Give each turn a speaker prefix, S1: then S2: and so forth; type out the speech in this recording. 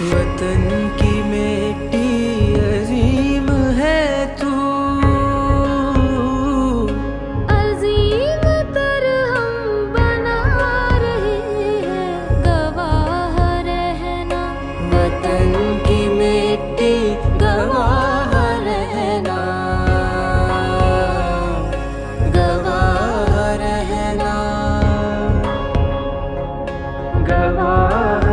S1: वतन की मेटी अजीम है तू। अजीम पर हम बना रहे हैं गवाह रहना। वतन की मेटी गवाह रहना। गवाह रहना। गवाह